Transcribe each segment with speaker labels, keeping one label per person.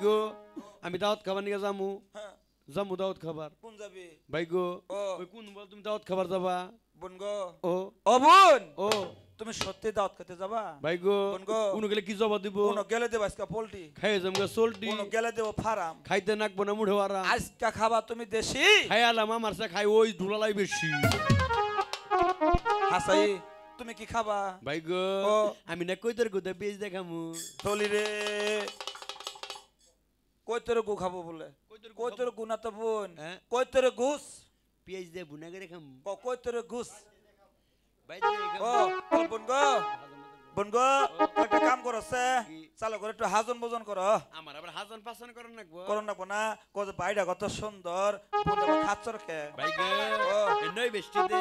Speaker 1: দাওয়াত খাবার নিয়ে যামু।
Speaker 2: হ্যাঁ।
Speaker 1: যামু দাওয়াত খাবার।
Speaker 2: কোন যাবি?
Speaker 1: ভাই গো
Speaker 2: ও।
Speaker 1: ওই কোন বল তুমি দাওয়াত খাবার যাবা?
Speaker 2: বোন গো।
Speaker 1: ও।
Speaker 2: ও বোন!
Speaker 1: ও।
Speaker 2: তুমি সত্যি দাওয়াত খেতে যাবা?
Speaker 1: ভাই গো
Speaker 2: বোন গো।
Speaker 1: উনো গেলে কি জবা দিব?
Speaker 2: কোন গেলে দেব আজকে পোল্ট্রি।
Speaker 1: খাই যামগা সোলটি
Speaker 2: কোন গেলে দেব ফার্ম।
Speaker 1: খাইতে নাকবো না মুঠে আরাম
Speaker 2: আজকে খাবা তুমি দেশি?
Speaker 1: খাই আলাম আমার সে খাই ওই ধুলালাই বেশি।
Speaker 2: হাসাই তুমি কি খাবা?
Speaker 1: ভাই গো আমি না কই তোর গোদা পেজ দেখামু।
Speaker 2: তলি রে। কই তোর গু খাব বলে?
Speaker 1: কই
Speaker 2: তোর গু না তো বোন?
Speaker 1: হ্যাঁ?
Speaker 2: কই তোর ঘুষ?
Speaker 1: পেঁয়াজ দিয়ে বুনা করে খাম।
Speaker 2: কই তোর ঘুষ? ও বোন গো বোন গো। করছে
Speaker 1: কি?
Speaker 2: করে একটু হাজন ভোজন করো।
Speaker 1: আমার আবার হাজন পাসন করেন নাকবো।
Speaker 2: করো না না কত বাইটা কত সুন্দর খাচ্ছর
Speaker 1: নই বৃষ্টি দে।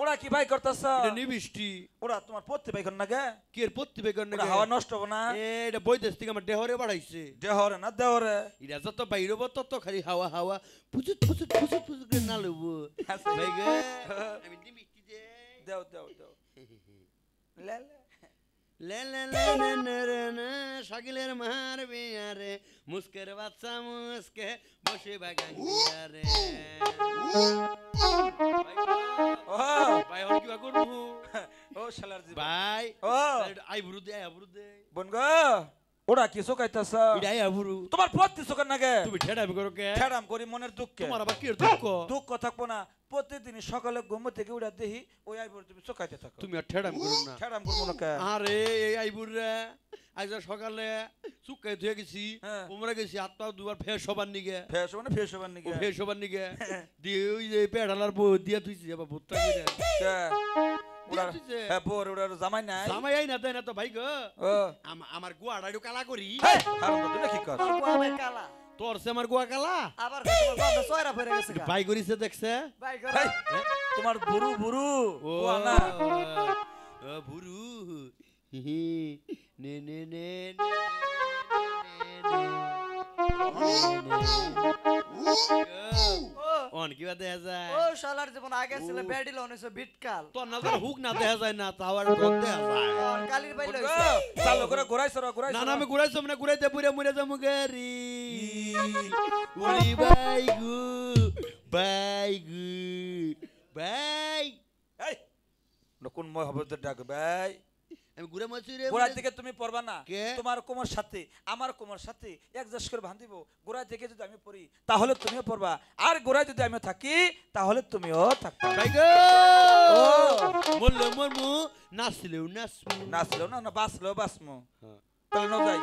Speaker 2: ওরা কি ভাই করতেছ?
Speaker 1: এটা নি বৃষ্টি।
Speaker 2: ওরা তোমার পড়তে পাই না গে
Speaker 1: কি এর বেগর
Speaker 2: ওরা হাওয়া নষ্ট হব না।
Speaker 1: এটা বৈদেশ থেকে আমার দেহরে বাড়াইছে।
Speaker 2: দেহরে না দেহরে?
Speaker 1: এটা যত বাইরে হব তত খালি হাওয়া হাওয়া। পুচুত পুচুত না লবো। ভাই গো আমি নি দে।
Speaker 2: দেও দেও দেও। লে লে।
Speaker 1: নে নে শাকিলের মার বিয়ারে মুস্কের বাচ্চা মুস্কে বসে বাগান বিয়ারে
Speaker 2: ও
Speaker 1: ভাই হল কিবা করব।
Speaker 2: ও শালার
Speaker 1: ভাই
Speaker 2: ও
Speaker 1: আই বুরু দে আই বুরু বনগো
Speaker 2: বোন গো ওরা কি শোকাইতেছ?
Speaker 1: এটা আই বুরু
Speaker 2: তোমার পড়তে শোকার না গে
Speaker 1: তুমি ঠেড়া করো কে?
Speaker 2: ঠেড়াম করি মনের দুঃখে।
Speaker 1: তোমার আবার কি দুঃখ?
Speaker 2: দুঃখ থাকব না। প্রতিদিন সকালে ঘুম থেকে উড়া দেখি ওই আইবর তুমি চোখাইতে থাকো।
Speaker 1: তুমি আর ঠেড়াম করো না।
Speaker 2: ঠেড়াম করব না কে?
Speaker 1: আরে এই আইবুর রে আজ সকালে চুক্কাই ধুয়ে গেছি
Speaker 2: হ্যাঁ।
Speaker 1: তোমরা গেছি পা দুবার ফের সবার নিগে।
Speaker 2: ফেস মানে ফেস হবার নাকি
Speaker 1: ও ফের সবার নিগে। দিয়ে ওই যে পেড়ালার বউ দিয়া তুইছি আবার ভুট্টা করে।
Speaker 2: হ্যাঁ বোর ওরা জামাই নাই
Speaker 1: জামাই আই না দেয় না তো ভাই গো
Speaker 2: ও
Speaker 1: আম- আমার গুয়াটা একটু কালা করি
Speaker 2: দাদু না কি কর
Speaker 3: বাবা কালা
Speaker 1: তোর সে আমার গুয়া কালা
Speaker 3: আবার সয়রা পড়ে গেছে
Speaker 1: ভাই করিছে দেখছে
Speaker 3: ভাই
Speaker 2: তোমার বুরু বুরু
Speaker 1: ও
Speaker 2: ও না
Speaker 1: বুরু হি হি, নে নে নে নে অন কিবা দেখা যায়।
Speaker 3: ও শালার জীবন আগে ছিল বেডি লোন হইছে বিটকাল।
Speaker 1: তোর নজর হুক না দেখা যায় না তাও আর তোর দেখা যায়।
Speaker 3: আর কালির বাইল হইছে
Speaker 2: চালু করে ঘুরাইছ রা ঘুরাইছ
Speaker 1: না না আমি ঘুরাইছম না ঘুরাইতে পুরে মুরে যাব গারি উড়ি বাই গু বাই গু বাই।
Speaker 2: এই কোন মই হবে তো ডাক ভাই
Speaker 1: আমি ঘুরে মাছি রে
Speaker 2: থেকে তুমি পড়বা না। তোমার কোমর সাথে আমার কোমর সাথে একজাস্ট করে গোড়ার দিকে যদি আমি পড়ি তাহলে তুমিও পড়বা। আর গোড়ায় যদি আমি থাকি তাহলে তুমিও থাকবা।
Speaker 1: মরলে মরমু নাচলেও নাচমু।
Speaker 2: নাচলেও না না বাঁচলেও বাঁচমো।
Speaker 1: হ্যাঁ।
Speaker 2: তাহলে ন যাই।